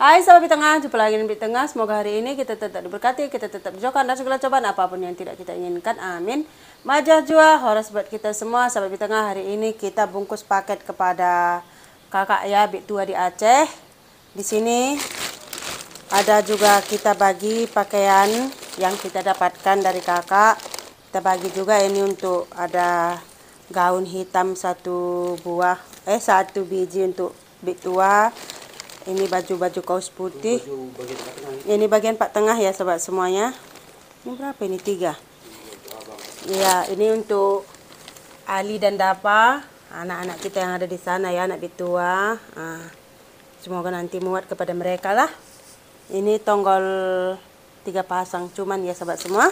Hai sahabat di tengah, jumpa lagi di tengah. Semoga hari ini kita tetap diberkati, kita tetap dijauhkan dari segala cobaan apa pun yang tidak kita inginkan. Amin. Majah jua, horas buat kita semua. Sahabat di tengah hari ini kita bungkus paket kepada kakak ya, Bik Tua di Aceh. Di sini ada juga kita bagi pakaian yang kita dapatkan dari kakak. Kita bagi juga ini untuk ada gaun hitam satu buah, eh satu biji untuk Bik Tua ini baju-baju kaos putih. Ini bagian pak tengah ya sobat semuanya. Ini berapa ini? Tiga. Ya ini untuk Ali dan Dapa anak-anak kita yang ada di sana ya anak bitua. Nah, semoga nanti muat kepada mereka lah. Ini tonggol tiga pasang cuman ya sobat semua.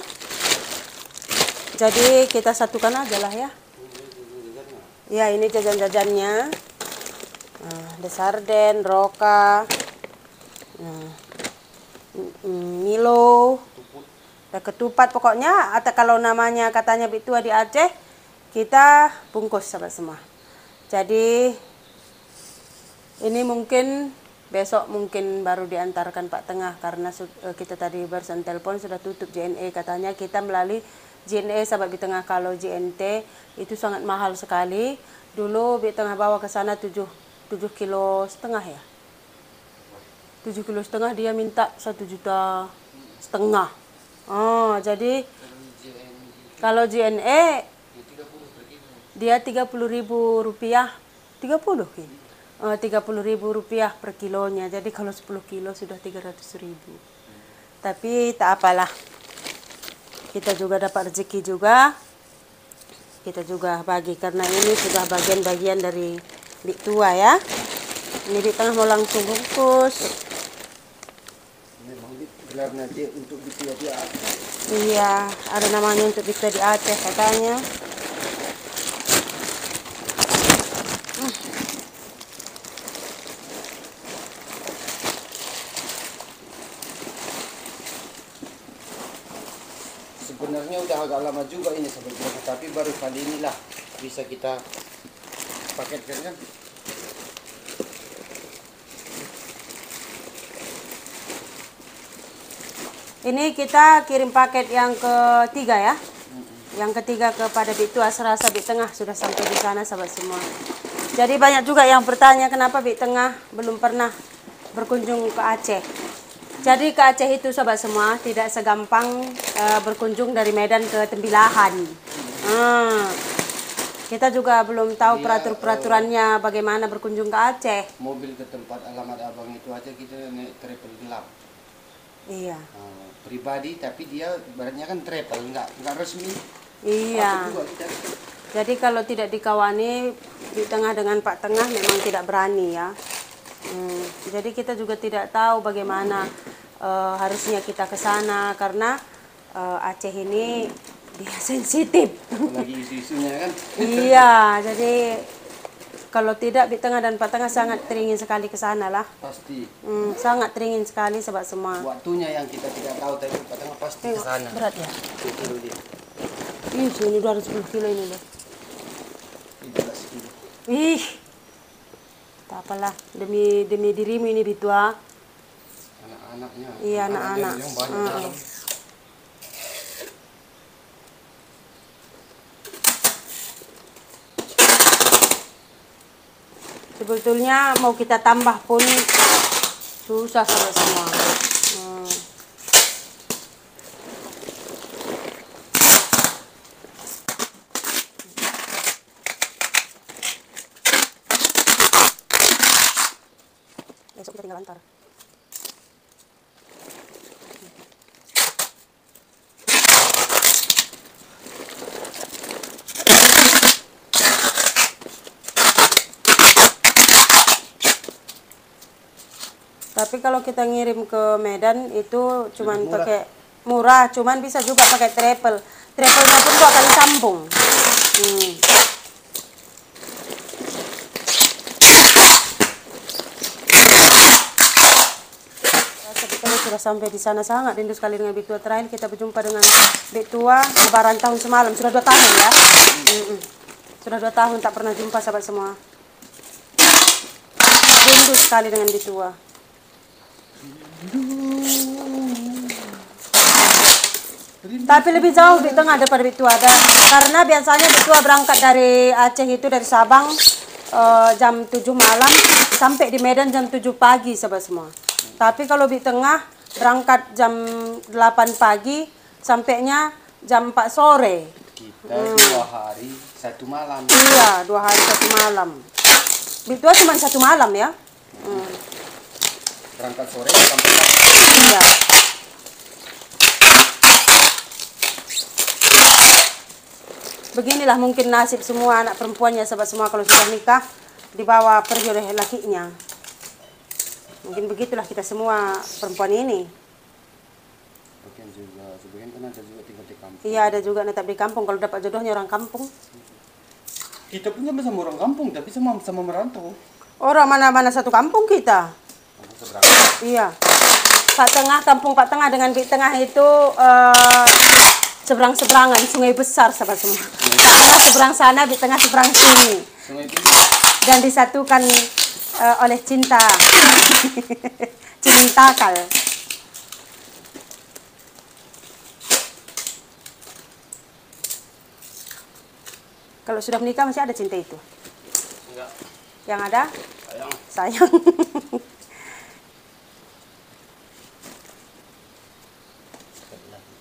Jadi kita satukan aja lah ya. Ya ini jajan-jajannya Nah, ada sarden, roka, nah, Milo, ada ketupat pokoknya atau kalau namanya katanya Bitua di Aceh kita bungkus sahabat semua. Jadi ini mungkin besok mungkin baru diantarkan Pak Tengah karena kita tadi barusan telepon sudah tutup JNE katanya kita melalui JNE sahabat di tengah kalau JNT itu sangat mahal sekali. Dulu di tengah bawa ke sana 7 7 kilo setengah ya? 7 kilo setengah dia minta satu juta setengah. Oh jadi kalau JNE dia 30 ribu rupiah. 30 kini uh, 30 ribu rupiah per kilonya. Jadi kalau 10 kilo sudah 300 ribu. Tapi tak apalah. Kita juga dapat rezeki juga. Kita juga bagi karena ini sudah bagian-bagian dari di tua ya. Ini di tengah mau langsung bungkus. Gelar nanti untuk di di Aceh iya ada namanya untuk bisa di Aceh katanya. Sebenarnya udah agak lama juga ini sebenarnya tapi baru kali inilah bisa kita paketkan kan? Ini kita kirim paket yang ketiga ya. Yang ketiga kepada Bitu Asrasa di Tengah sudah sampai di sana sahabat semua. Jadi banyak juga yang bertanya kenapa Bik Tengah belum pernah berkunjung ke Aceh? Jadi ke Aceh itu sahabat semua tidak segampang uh, berkunjung dari Medan ke Tembilahan. Hmm. Kita juga belum tahu peraturan-peraturannya bagaimana berkunjung ke Aceh. Mobil ke tempat alamat abang itu aja kita naik travel gelap. Iya. Uh, pribadi tapi dia baratnya kan travel nggak nggak resmi. Iya. Jadi kalau tidak dikawani di tengah dengan Pak Tengah memang tidak berani ya. Hmm, jadi kita juga tidak tahu bagaimana uh, harusnya kita ke sana karena uh, Aceh ini dia sensitif. Apalagi isu-isunya kan. iya, jadi kalau tidak di tengah dan Pak Tengah sangat teringin sekali ke sana lah. Pasti. Hmm, sangat teringin sekali sebab semua. Waktunya yang kita tidak tahu tapi Pak Tengah pasti ke sana. Berat ya? Kilo dia. Ih, ini udah ada 10 kilo ini loh. 13 kilo. Ih. Tak apalah, demi demi dirimu ini Bitua. Anak-anaknya. Iya, anak-anak. Yang banyak uh -uh. Sebetulnya mau kita tambah pun susah sama semua hmm. besok kita tinggal antar Tapi kalau kita ngirim ke Medan itu cuman pakai murah, cuman bisa juga pakai travel. Travelnya pun dua kali sambung. Hmm. sudah sampai di sana sangat rindu sekali dengan Bitua terakhir kita berjumpa dengan Bitua lebaran tahun semalam sudah dua tahun ya mm -mm. sudah dua tahun tak pernah jumpa sahabat semua rindu sekali dengan Bitua Tapi lebih jauh di tengah daripada Bitu ada. Karena biasanya Bitu berangkat dari Aceh itu dari Sabang eh, jam 7 malam sampai di Medan jam 7 pagi sahabat semua. Tapi kalau di tengah berangkat jam 8 pagi sampainya jam 4 sore. Kita dua hari satu malam. Iya, dua hari satu malam. Bitu cuma satu malam ya. Hmm. Berangkat sore sampai. Iya. Beginilah mungkin nasib semua anak perempuannya sahabat semua kalau sudah nikah dibawa pergi oleh lakinya. Mungkin begitulah kita semua perempuan ini. Sebagian juga, sebagian kan ada juga tinggal di kampung. Iya ada juga netap di kampung kalau dapat jodohnya orang kampung. Kita pun sama sama orang kampung, tapi sama sama merantau. Orang mana-mana satu kampung kita. Seberang. Iya. Pak Tengah, kampung Pak Tengah dengan Bik Tengah itu eh, seberang-seberangan, sungai besar sahabat semua. Pak Tengah seberang sana, Bik Tengah seberang sini. Sungai Dan disatukan eh, oleh cinta. cinta kal. Kalau sudah menikah masih ada cinta itu. enggak. Yang ada Sayang. sayang.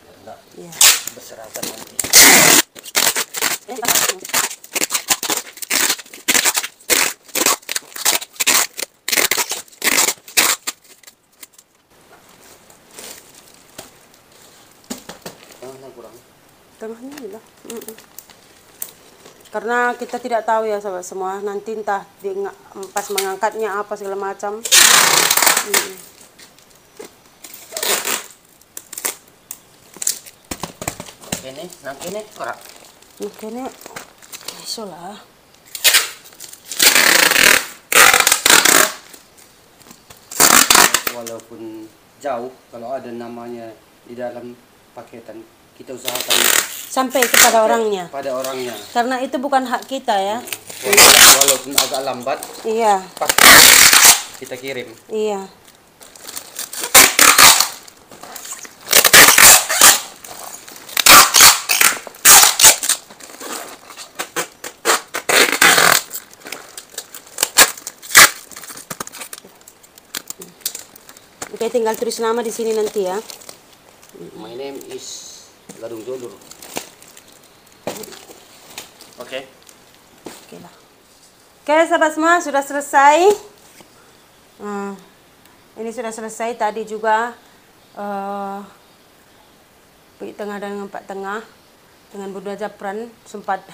Biar enggak Iya. berserakan nanti. Tengahnya kurang. Tengahnya ini lah. Mm-mm. Karena kita tidak tahu ya sahabat semua nanti entah di pas mengangkatnya apa segala macam. Mm. Oke nih, nanti nih, ora. Makanya iso lah. Walaupun jauh, kalau ada namanya di dalam paketan, kita usahakan Sampai kepada orangnya. pada orangnya. Karena itu bukan hak kita ya. Walaupun, walaupun agak lambat, Iya, pasti kita kirim. iya. Oke, tinggal tulis nama di sini nanti ya. My name is Gadung Jodur. Oke. Oke lah. Oke, sahabat semua sudah selesai. Hmm, ini sudah selesai tadi juga Pak Tengah dengan Pak Tengah dengan Bunda Japran sempat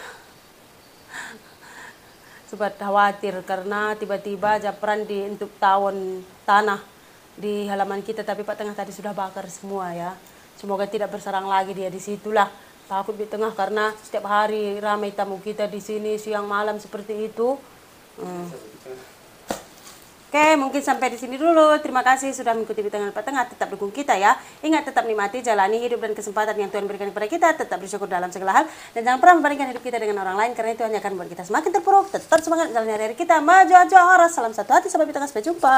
sempat khawatir karena tiba-tiba Japran di untuk tawon tanah di halaman kita tapi Pak Tengah tadi sudah bakar semua ya. Semoga tidak bersarang lagi dia di situlah. Takut di tengah karena setiap hari ramai tamu kita di sini siang malam seperti itu. Hmm. Oke, mungkin sampai di sini dulu. Terima kasih sudah mengikuti di tengah Pak Tengah. Tetap dukung kita ya. Ingat tetap nikmati, jalani hidup dan kesempatan yang Tuhan berikan kepada kita. Tetap bersyukur dalam segala hal. Dan jangan pernah membandingkan hidup kita dengan orang lain. Karena itu hanya akan membuat kita semakin terpuruk. Tetap semangat jalani hari kita. Maju aja orang. Salam satu hati. Sampai di tengah. Sampai jumpa.